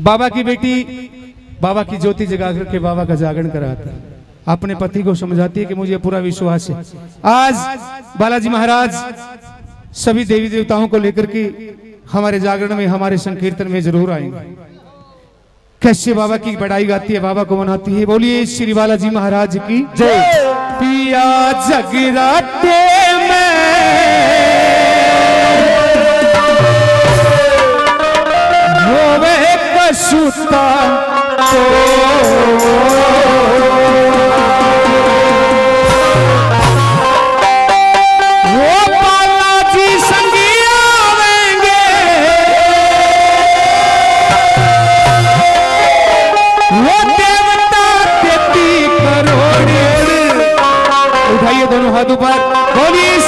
बाबा की बेटी बाबा की ज्योति जगा करके बाबा का जागरण कराती है। अपने पति को समझाती है कि मुझे पूरा विश्वास है। आज बालाजी महाराज सभी देवी देवताओं को लेकर के हमारे जागरण में, हमारे संकीर्तन में ज़रूर आएँगे। कैसे बाबा की बड़ाई गाती है, बाबा को मनाती है, बोलिए श्री बालाजी महाराज की जय। पिया जगराते कसूता वो बालाजी संगिया आवेंगे। वो देवता तेती करोड़। उठाइए दोनों हाथ ऊपर। बोलिए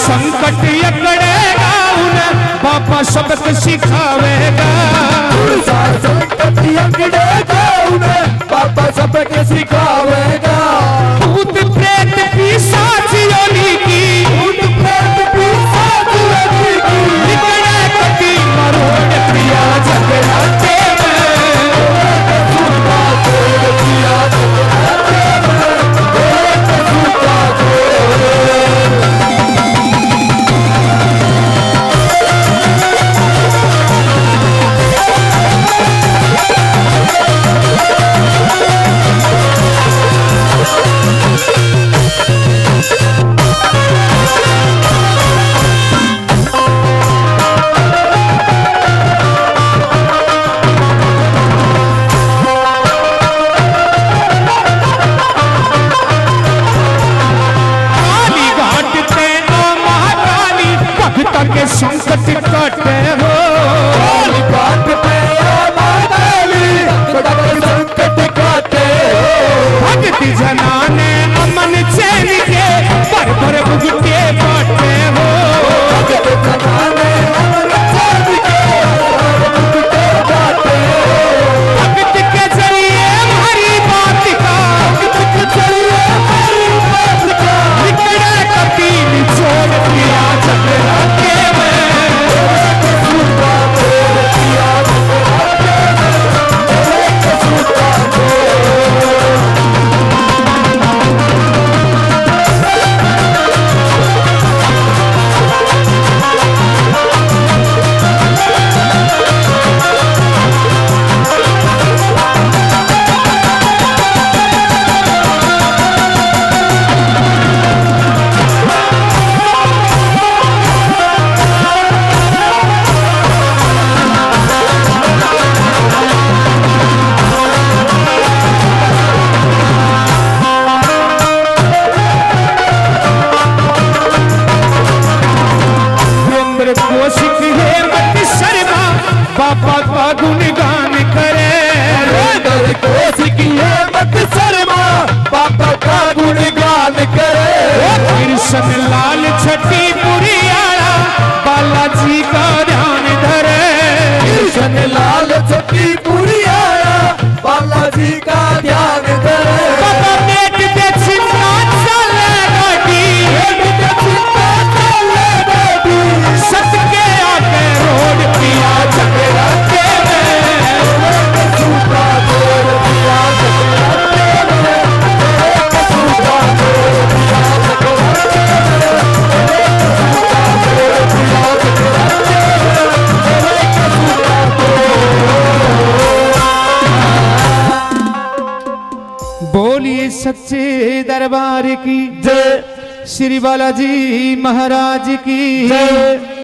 संकट अकड़ेगा उन्हें पापा सबक सिखावेगा। संकट यकड़ेगा उन्हें पापा सबक सिखावेगा। Jana बाबा का गुणगान करे। कर कोस किए मत शर्मा बाबा का गुणगान करे। कृष्ण लाल छठी पुरियाला बालाजी का ध्यान धरे। कृष्ण लाल छठी पूरी आया बालाजी का सच्चे दरबार की। जय श्री बालाजी महाराज की। जय।